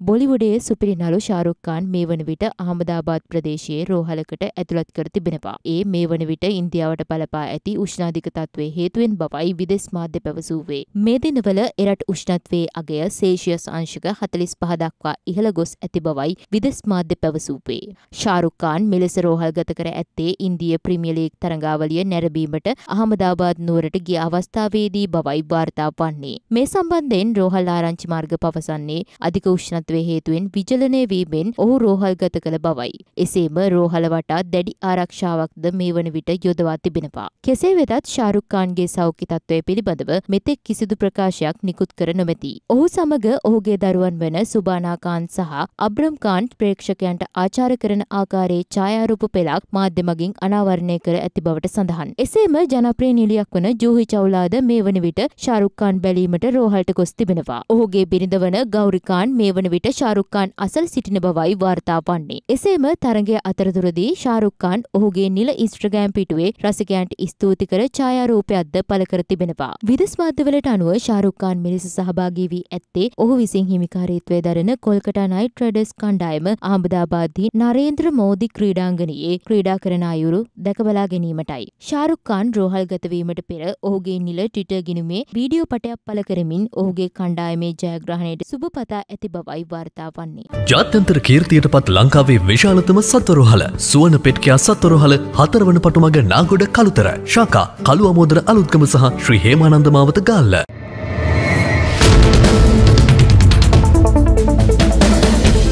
බොලිවුඩේ සුපිරි නළු ශාරුක් ඛාන් මේ වන විට අහමදාබාද් ප්‍රදේශයේ රෝහලකට ඇතුළත් කර තිබෙනවා. ඒ මේ වන විට ඉන්දියාවට බලපා ඇති උෂ්ණාධික තත්ත්වයේ හේතුවෙන් බවයි විදෙස් මාධ්‍ය පැවසුවේ. මේ දිනවල එරට උෂ්ණත්වයේ අගය සේෂියස් අංශක 45 දක්වා ඉහළ ගොස් ඇති බවයි විදෙස් මාධ්‍ය පැවසුවේ. ශාරුක් ඛාන් මෙලෙස රෝහල්ගත කර ඇත්තේ ඉන්දිය ප්‍රීමියර් ලීග් තරඟාවලිය නැරඹීමට අහමදාබාද් නුවරට ගිය අවස්ථාවේදී බවයි වාර්තා වන්නේ. මේ සම්බන්ධයෙන් රෝහල් ආරංචි මාර්ග පවසන්නේ අධික උෂ්ණත්වය හේතුවෙන් විචලනය වීමෙන් ඔහු රෝහල්ගත කළ බවයි. එසේම රෝහල වටා දැඩි ආරක්ෂාවක්ද මේ වන විට යොදවා තිබෙනවා. කෙසේ වෙතත් ශාරුක් ඛාන්ගේ සෞඛ්‍ය තත්ත්වය පිළිබඳව මෙතෙක් කිසිදු ප්‍රකාශයක් නිකුත් කර නොමැති. ඔහු සමග ඔහුගේ දරුවන් වන සුබානා ඛාන් සහ අබ්‍රම් ඛාන් ප්‍රේක්ෂකයන්ට ආචාර කරන ආකාරයේ ඡායාරූප පෙළක් මාධ්‍ය මගින් අනාවරණය කර ඇති බවට සඳහන්. එසේම ජනප්‍රිය නිලියක් වන ජූහි චෞලාද මේ වන විට ශාරුක් ඛාන් බැලීමට රෝහලට ගොස් තිබෙනවා. ඔහුගේ බිරිඳ වන ගෞරි ඛාන් මේ වන විට ශාරුක් ඛාන් අසල් සිටින බවයි වාර්තා වන්නේ. එසේම තරගය අතරතුරදී ශාරුක් ඛාන් ඔහුගේ නිල ඉන්ස්ට්‍රග්‍රෑම් පිටුවේ රසිකයන්ට ස්තුති කර ඡායාරූපයක්ද පළ කර තිබෙනවා. විදෙස් මාධ්‍යවලට අනුව ශාරුක් ඛාන් මෙලෙස සහභාගී වී ඇත්තේ ඔහු විසින් හිමිකාරීත්වය දරන කොල්කටා නයිට් රයිඩර්ස් කණ්ඩායම අහමදාබාද්දී නරේන්ද්‍ර මෝදි ක්‍රීඩාංගණයේ ක්‍රීඩා කරන අයුරු දැකබලා ගැනීමටයි. ශාරුක් ඛාන් රෝහල්ගත වීමට පෙර ඔහුගේ නිල ට්විටර් ගිණුමේ වීඩියෝ පටයක් පළ කරමින් ඔහුගේ කණ්ඩායමේ ජයග්‍රහණයට සුබ පතා ඇති බවයි වාර්තා වන්නේ. ජාත්‍යන්තර කීර්තියට පත් ලංකාවේ විශාලතම සත්වරොහල සුවන පෙට්කයා සත්වරොහල හතරවන පටුමග නාගොඩ කළුතර ශාකා කළු අමෝදර අලුත්ගම සහ ශ්‍රී හේමානන්ද මාවත ගාල්ල